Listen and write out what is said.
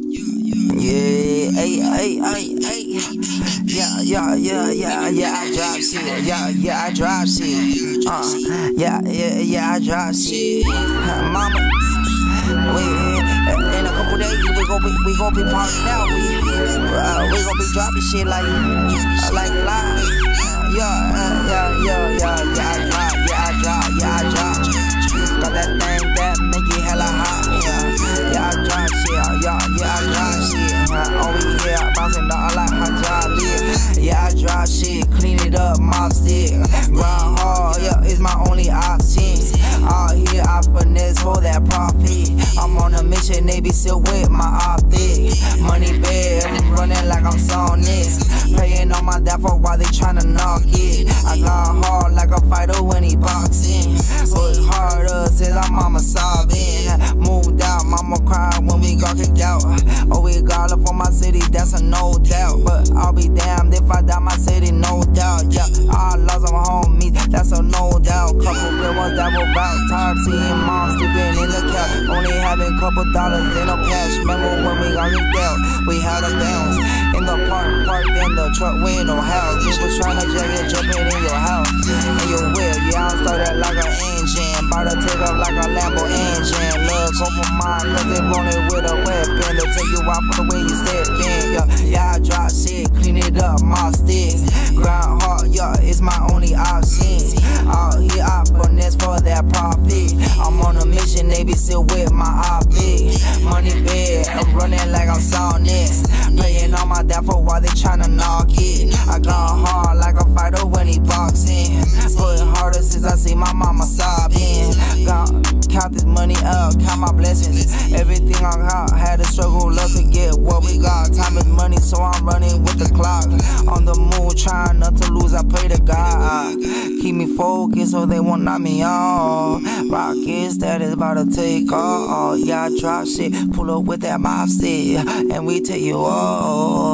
Yeah, hey, hey, hey, hey. Yeah, yeah, yeah, yeah, yeah, I drop shit. Yeah, yeah, I drop shit. Uh, yeah, yeah, yeah, I drop shit. Mama, we in a couple days we gon' be we gon' be partying out. We uh, we gon' be dropping shit like like yeah, uh, yeah, for that profit. I'm on a mission, they be still with my optic. Money bad, running like I'm Sonic. Praying on my downfall while they tryna knock it. I got hard like a fighter when he boxing. Work harder since I'm mama sobbing. Moved out, mama cried when we got kicked out. Oh, we got love for my city, that's a no doubt. But I'll be damned if I die my city, no doubt. Ones that will route. Tired seeing sleeping in the couch. Only having couple dollars in a cash. Remember when we got kicked out? We had a bounce in the park, parked in the truck with no house. You was trying to jack it, jumping in your house. In your wheel, yeah, I'm started like an engine. About to take like a Lambo engine. Look over mine, cause it rolling with a weapon. To take you out for the way you step in. Yeah, yeah, still with my optic. Money bad, I'm running like I'm Sonic. Playing on my downfall while they tryna knock it. I got hard like a fighter when he boxing. Put harder since I see my mama sobbing. Got count this money up, count my blessings. Everything I got, had to struggle, love to get what we got. Time is money, so I'm running with the clock. On the moon, trying not to lose, I pray to God. Keep me focused so they won't knock me off. Rockets that is about to take off. Yeah, I drop shit, pull up with that mop stick, and we take you off.